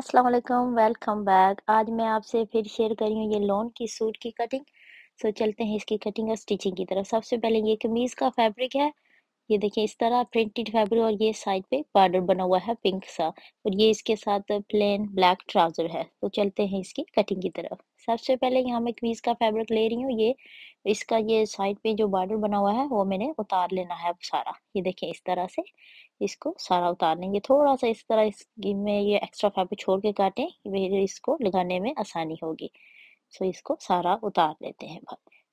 अस्सलाम वालेकुम welcome back आज मैं आपसे फिर शेयर कर रही हूँ ये लोन की सूट की कटिंग सो चलते हैं इसकी कटिंग और स्टिचिंग की तरफ़। सबसे पहले ये कमीज़ का फैब्रिक है। ये देखिए, इस तरह प्रिंटेड फैब्रिक और ये साइड पे बॉर्डर बना हुआ है पिंक सा और ये इसके साथ प्लेन ब्लैक ट्राउज़र है। तो चलते हैं इसकी कटिंग की तरफ़। सबसे पहले यहाँ मैं कमीज़ का फैब्रिक ले रही हूँ, ये इसका ये साइड पे जो बॉर्डर बना हुआ है, वो मैंने उतार लेना है सारा। ये देखिए, इस तरह से इसको सारा उतार लेंगे थोड़ा सा इस तरह इस में ये एक्स्ट्रा फैब्रिक छोड़ के काटें इसको लगाने में आसानी होगी। सो इसको सारा उतार लेते हैं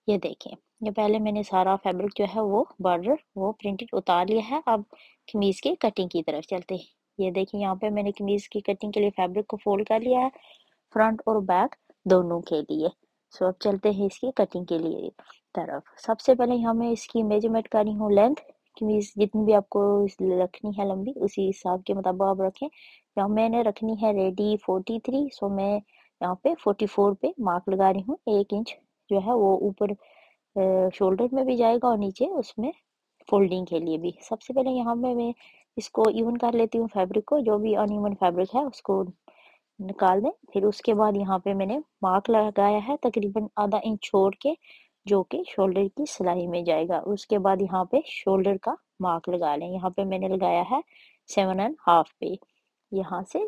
ये देखें, ये पहले मैंने सारा फैब्रिक जो है वो बॉर्डर वो प्रिंटेड उतार लिया है, अब कमीज़ की कटिंग की तरफ़ चलते हैं। ये देखिए यहाँ पे मैंने कमीज़ की कटिंग के लिए फैब्रिक को फोल्ड कर लिया है, फ्रंट और बैक दोनों के लिए। सो, अब चलते हैं इसकी कटिंग के लिए तरफ़। सबसे पहले यहाँ मैं इसकी मेज़रमेंट कर रही हूँ लेंथ, कमीज जितनी भी आपको रखनी है लंबी, उसी हिसाब के मुताबिक आप रखें। यहाँ मैंने रखनी है रेडी फोर्टी थ्री, सो मैं यहाँ पे फोर्टी फोर पे मार्क लगा रही हूँ, एक इंच जो है वो ऊपर शोल्डर में भी जाएगा और नीचे उसमें फोल्डिंग के लिए भी। सबसे पहले यहाँ पे मैं इसको इवन कर लेती हूँ फैब्रिक को, जो भी अनइवन फैब्रिक है उसको निकाल दें। फिर उसके बाद यहाँ पे मैंने मार्क लगाया है तकरीबन आधा इंच छोड़ के, जो कि शोल्डर की सिलाई में जाएगा। उसके बाद यहाँ पे शोल्डर का मार्क लगा लें। यहाँ पे मैंने लगाया है सेवन एंड हाफ़ पे। यहाँ से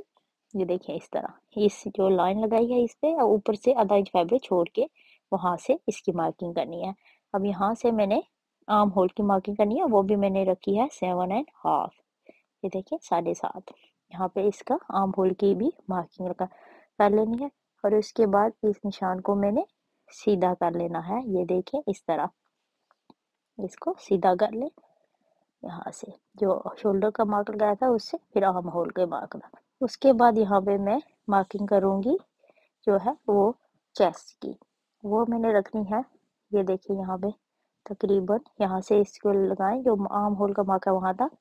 ये देखें इस तरह, इस जो लाइन लगाई है इस पे ऊपर से आधा इंच फैब्रिक छोड़ के वहाँ से इसकी मार्किंग करनी है। अब यहाँ से मैंने आर्म होल की मार्किंग करनी है, वो भी मैंने रखी है सेवन एंड हाफ़ ये देखिए, साढ़े सात। यहाँ पे इसका आर्म होल की भी मार्किंग रखा, कर लेनी है। और उसके बाद इस निशान को मैंने सीधा कर लेना है। ये देखें इस तरह। इसको सीधा कर ले। यहाँ से जो शोल्डर का मार्क लगाया था, उससे फिर आर्म होल के मार्क लगा उसके बाद यहाँ पे मैं मार्किंग करूँगी, जो है वो चेस्ट की। वो मैंने रखनी है, ये देखिए यहाँ पे, तकरीबन यहाँ से इसको लगाएँ, जो आम होल का मार्क है वहाँ तक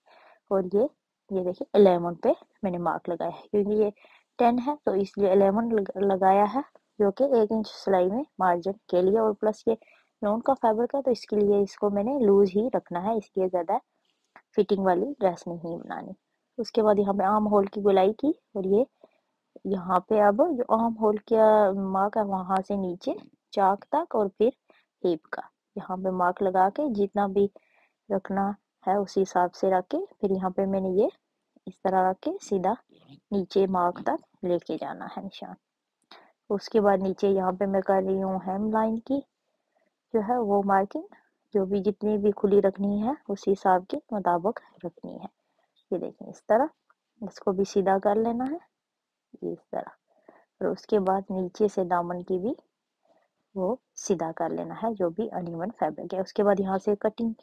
और ये ये देखिए अलेवन पे मैंने मार्क लगाया है, क्योंकि ये टेन है तो इसलिए अलेवन लगाया है, जो कि एक इंच सिलाई में मार्जिन के लिए, और प्लस ये लोन का फैब्रिक है तो इसके लिए इसको मैंने लूज ही रखना है, इसलिए ज़्यादा फिटिंग वाली ड्रेस नहीं बनानी। उसके बाद यहाँ पे आम होल की गुलाई की, और ये, यहाँ पे अब जो आम होल का मार्क है, वहाँ से नीचे चाक तक और फिर हिप का। यहाँ पे मार्क लगा के जितना भी रखना है उसी हिसाब से रख। के फिर यहाँ पे मैंने ये इस तरह रख के सीधा नीचे मार्क तक लेके जाना है निशान। उसके बाद नीचे यहाँ पे मैं कर रही हूँ हेम लाइन की, जो है वो मार्किंग जो भी जितनी भी खुली रखनी है उसी हिसाब के मुताबिक रखनी है। ये देखें इस तरह, इसको भी सीधा कर लेना है, ये इस तरह। और उसके बाद नीचे से दामन की भी वो सीधा कर लेना है, जो भी अनिवन फैब्रिक है। उसके बाद यहाँ से कटिंग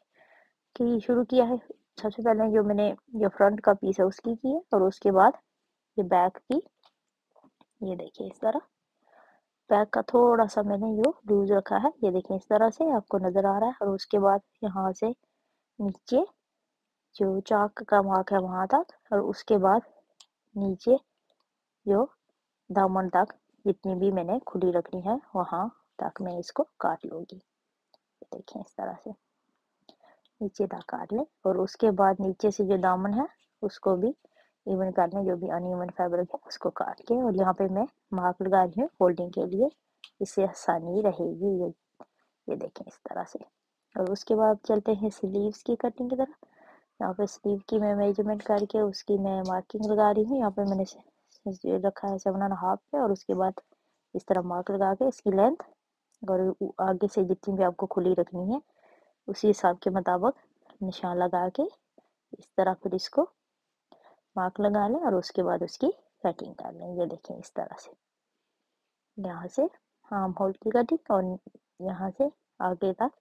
की शुरू किया है। सबसे पहले जो मैंने जो फ्रंट का पीस है उसकी की है और उसके बाद ये बैक की, ये देखिए इस तरह। बैक का थोड़ा सा मैंने यो लूज रखा है, ये देखिए इस तरह से आपको नज़र आ रहा है। और उसके बाद यहाँ से नीचे जो चाक का मार्क है वहाँ तक, और उसके बाद नीचे जो दामन तक जितनी भी मैंने खुली रखनी है, वहाँ तक मैं इसको काट लूँगी। देखें इस तरह से। नीचे तक काट लें और उसके बाद नीचे से जो दामन है, उसको भी इवन कर लें, जो भी अनइवन फैब्रिक है, उसको काट के और यहाँ पे मैं मार्क लगा रही हूँ फोल्डिंग के लिए। इससे आसानी रहेगी ये ये देखें इस तरह से। और उसके बाद चलते हैं स्लीव्स की कटिंग की तरफ़। यहाँ पे स्लीव की मैं मेज़रमेंट करके उसकी मैं मार्किंग लगा रही हूँ। यहाँ पे मैंने रखा है सेवन एंड हाफ़ पे और उसके बाद इस तरह मार्क लगा के इसकी लेंथ और आगे से जितनी भी आपको खुली रखनी है, उसी हिसाब के मुताबिक निशान लगा के इस तरह फिर इसको मार्क लगा लें और उसके बाद उसकी कटिंग कर लें। ये देखें इस तरह से। यहाँ से आर्म होल की कटिंग और यहाँ से आगे तक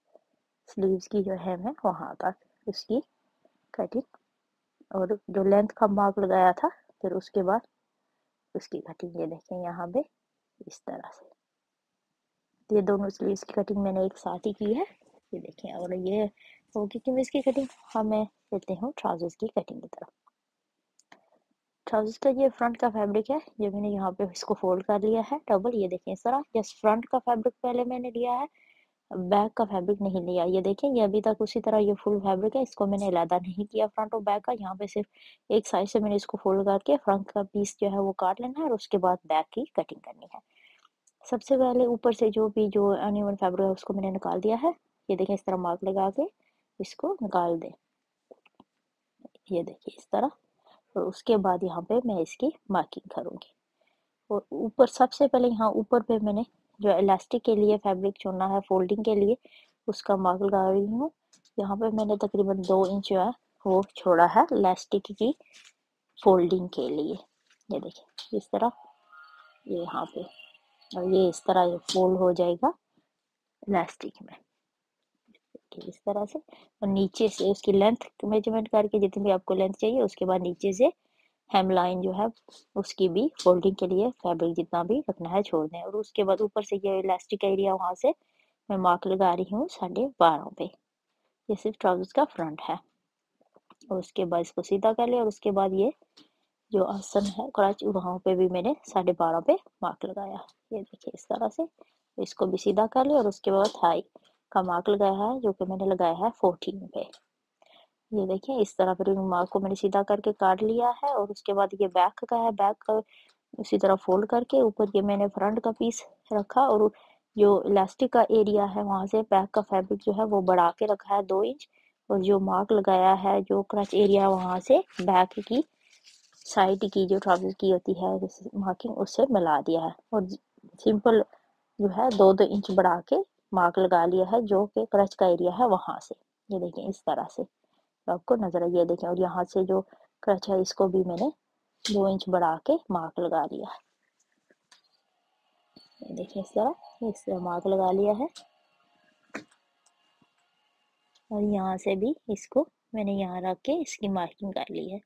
स्लीव्स की जो है मैं वहाँ तक उसकी कटिंग और जो लेंथ का मार्क लगाया था, फिर उसके बाद उसकी कटिंग ये देखें यहाँ पे इस तरह से। ये दोनों स्लीव्स की कटिंग मैंने एक साथ ही की है। ये देखें, और ये होगी मैं इसकी कटिंग हाँ मैं लेते हूँ ट्राउजर्स की कटिंग की तरफ़। ट्राउजर्स का ये फ्रंट का फैब्रिक है, ये मैंने यहाँ पे इसको फोल्ड कर लिया है डबल ये देखें इस तरह। फ्रंट का फैब्रिक पहले मैंने लिया है बैक का फैब्रिक नहीं लिया। ये देखें, ये अभी तक उसी तरह ये फुल फैब्रिक है, इसको मैंने अलहदा नहीं किया फ्रंट और बैक का। यहाँ पे सिर्फ़ एक साइड से मैंने इसको फोल्ड करके फ्रंट का पीस जो है वो काट लेना है, और उसके बाद बैक की कटिंग करनी है। सबसे पहले ऊपर से जो भी जो अनइवन फैब्रिक है, उसको मैंने निकाल दिया है। ये देखें इस तरह मार्क लगा के इसको निकाल दें। ये देखिए, इस तरह। और उसके बाद यहाँ पे मैं इसकी मार्किंग करूँगी। और ऊपर, सबसे पहले यहाँ ऊपर पे मैंने जो इलास्टिक के लिए फैब्रिक चुनना है फोल्डिंग के लिए, उसका मार्क लगा रही हूँ। यहाँ पे मैंने तकरीबन दो इंच जो है, वो छोड़ा है इलास्टिक की फोल्डिंग के लिए। ये देखिए, इस तरह। ये यहाँ पे। और ये इस तरह ये फोल्ड हो जाएगा इलास्टिक में। इस तरह से। और नीचे से उसकी लेंथ मेज़रमेंट करके जितनी भी आपको लेंथ चाहिए, उसके बाद नीचे से हेम लाइन जो है, उसकी भी फोल्डिंग के लिए फैब्रिक जितना भी रखना है छोड़ दें। और उसके बाद ऊपर से ये इलास्टिक एरिया वहाँ से मैं मार्क लगा रही हूँ साढ़े बारह पे। ये सिर्फ़ ट्राउजर्स का फ्रंट है। और उसके बाद इसको सीधा कर लिया और उसके बाद ये जो आसन है, क्रच, वहाँ पे भी मैंने साढ़े बारह पे मार्क लगाया। ये देखिए इस तरह से इसको भी सीधा कर लिया और उसके बाद हाई का मार्क लगाया है, जो कि मैंने लगाया है फोर्टीन पे। ये देखिए इस तरह फिर मार्क को मैंने सीधा करके काट लिया है और उसके बाद ये बैक का है बैक का उसी तरह फोल्ड करके ऊपर ये मैंने फ्रंट का पीस रखा और जो इलास्टिक का एरिया है वहाँ से बैक का फैब्रिक जो है वो बढ़ा के रखा है दो इंच और जो मार्क लगाया है, जो क्रच एरिया वहाँ से बैक की साइड की जो ट्राउज़र की होती है मार्किंग उससे मिला दिया है। और सिंपल जो है, दो दो इंच बढ़ा के मार्क लगा लिया है, जो कि क्रच का एरिया है वहाँ से। ये देखें इस तरह से। तो आपको नज़र है ये देखें और यहाँ से जो क्रच है, इसको भी मैंने दो इंच बढ़ा के मार्क लगा लिया है। देखिए, इस तरह इस तरह मार्क लगा लिया है। और यहाँ से भी इसको मैंने यहाँ रख के इसकी मार्किंग कर ली है।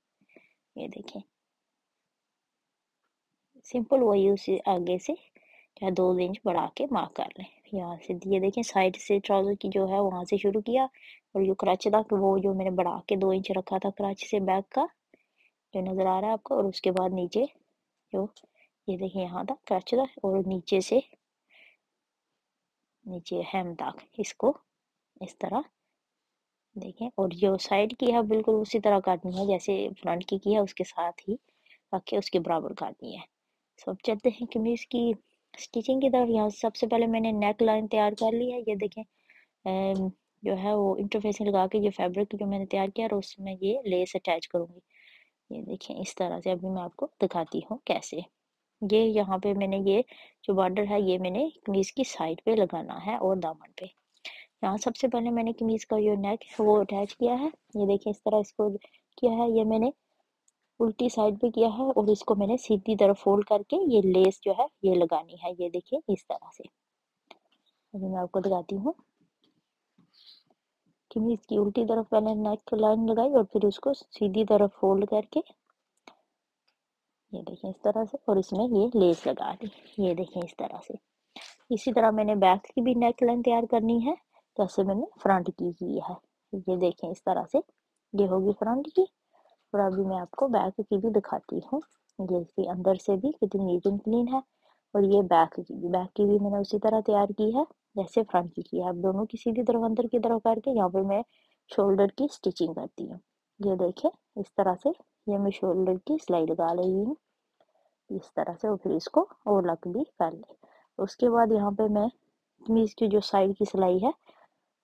ये देखें। सिंपल वही उसी आगे से क्या दो इंच बढ़ा के मार्क कर लें। यहाँ से ये देखें साइड से ट्राउज़र की जो है, वहाँ से शुरू किया और जो क्रच था वो जो मैंने बढ़ा के दो इंच रखा था क्रच से बैक का, जो नज़र आ रहा है आपको, और उसके बाद नीचे जो, ये देखिए यहाँ तक क्रच था और नीचे से, नीचे हेम तक, इसको इस तरह देखें, और जो साइड की है, बिल्कुल उसी तरह काटनी है, जैसे फ्रंट की की है, उसके साथ ही ताकि उसके बराबर काटनी है। सब अब चलते हैं कि इसकी स्टिचिंग की तरफ़। यहाँ सबसे पहले मैंने नेक लाइन तैयार कर ली है। ये देखें जो है वो इंटरफेसिंग लगा के ये फैब्रिक जो मैंने तैयार किया, और उसमें ये लेस अटैच करूँगी। ये देखें, इस तरह से अभी मैं आपको दिखाती हूँ कैसे। ये यहाँ पे मैंने ये जो बॉर्डर है, ये मैंने कमीज़ की साइड पे लगाना है और दामन पे। यहाँ सबसे पहले मैंने कमीज़ का जो नेक है, वो अटैच किया है। ये देखें इस तरह इसको किया है, ये मैंने उल्टी साइड पे किया है और इसको मैंने सीधी तरफ़ फोल्ड करके ये लेस जो है, ये लगानी है। ये देखिए, इस तरह से। अभी मैं आपको दिखाती हूँ। कमीज की उल्टी तरफ़ पहले नेक लाइन लगाई और फिर उसको सीधी तरफ़ फोल्ड करके ये देखें इस तरह से और इसमें ये लेस लगा दी। ये देखें इस तरह से। इसी तरह मैंने बैक की भी नेक लाइन तैयार करनी है। जैसे मैंने फ्रंट की की है। ये देखें इस तरह से, ये होगी फ्रंट की और अभी मैं आपको बैक की भी दिखाती हूँ। ये अंदर से भी कितनी नीट एंड क्लीन है और ये बैक की भी बैक की भी मैंने उसी तरह तैयार की है जैसे फ्रंट की की है। अब दोनों की सीधी तरफ़ अंदर की तरफ़ करके यहाँ पे मैं शोल्डर की स्टिचिंग करती हूँ। ये देखें इस तरह से, ये मैं शोल्डर की सिलाई लगा रही हूँ। इस तरह से और फिर इसको ओवरलक भी कर ले। उसके बाद यहाँ पे मैं कमीज की जो साइड की सिलाई है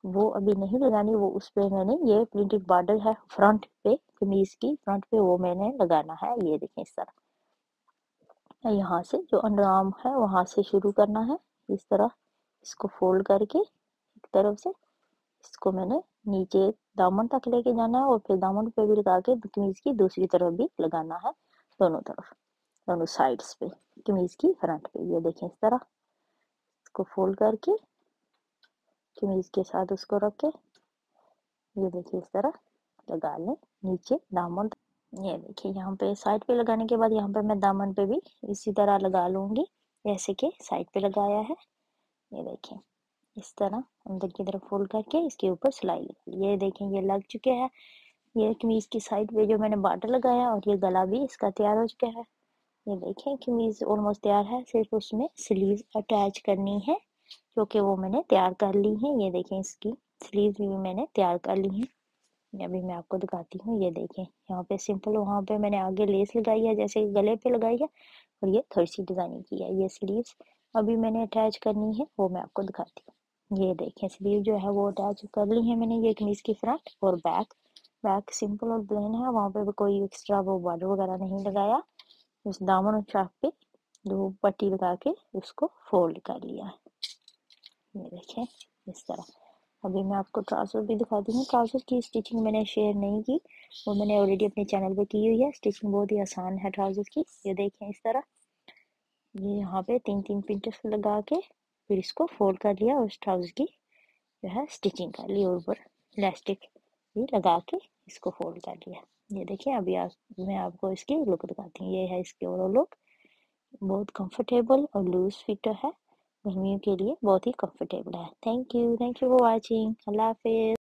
वो अभी नहीं लगानी वो उस पर मैंने ये प्रिंटेड बॉर्डर है फ्रंट पे, कमीज की फ्रंट पे वो मैंने लगाना है, ये देखें इस तरह। यहाँ से जो अंडर आर्म है, वहाँ से शुरू करना है, इस तरह इसको फोल्ड करके एक तरफ़ से इसको मैंने नीचे दामन तक लेके जाना है और फिर दामन पे भी लगा के कमीज की दूसरी तरफ़ भी लगाना है, दोनों तरफ़, दोनों साइड्स पे, कमीज की फ्रंट पे, ये देखें इस तरह। इसको फोल्ड करके कमीज के साथ उसको रख के, ये देखिए इस तरह लगा लें नीचे दामन। ये देखिए यहाँ पे साइड पे लगाने के बाद यहाँ पे मैं दामन पे भी इसी तरह लगा लूँगी, जैसे कि साइड पे लगाया है। ये देखें इस तरह अंदर की तरफ़ फोल्ड करके इसके ऊपर सिलाई ये देखें ये लग चुके हैं। ये कमीज की साइड पे जो मैंने बाटर लगाया और ये गला भी इसका तैयार हो चुका है। ये देखें कमीज ऑलमोस्ट तैयार है, सिर्फ़ उसमें स्लीव अटैच करनी है। जो कि वो मैंने तैयार कर ली है। ये देखें इसकी स्लीव भी मैंने तैयार कर ली है। अभी मैं आपको दिखाती हूँ, ये देखें। यहाँ पे सिंपल वहाँ पे मैंने आगे लेस लगाई है, जैसे गले पे लगाई है और ये थोड़ी सी डिज़ाइनिंग की है। ये स्लीव्स अभी मैंने अटैच करनी है, वो मैं आपको दिखाती हूँ। ये देखें स्लीव जो है वो अटैच कर ली है मैंने, ये कमीज की फ्रंट और बैक बैक सिंपल और प्लेन है, वहाँ पे भी कोई एक्स्ट्रा वो बॉर्डर वगैरह नहीं लगाया। उस दामन और चाक पे दो पट्टी लगा के उसको फोल्ड कर लिया ये देखें इस तरह। अभी मैं आपको ट्राउज़र भी दिखाती हूँ ट्राउज़र की स्टिचिंग मैंने शेयर नहीं की, वो मैंने ऑलरेडी अपने चैनल पे की हुई है। स्टिचिंग बहुत ही आसान है ट्राउज़र की। ये देखें इस तरह। ये यहाँ पे तीन तीन पिंचस लगा के, फिर इसको फोल्ड कर लिया और ट्राउज़र की, जो है स्टिचिंग कर ली और ऊपर। इलास्टिक भी लगा के इसको फोल्ड कर लिया। ये देखिए अभी आप, मैं आपको इसकी लुक दिखाती हूँ। ये है इसकी ओवरऑल लुक बहुत कंफर्टेबल और लूज फिट है। गर्मियों के लिए बहुत ही कंफर्टेबल है। Thank you thank you for watching अल्लाह हाफिज़।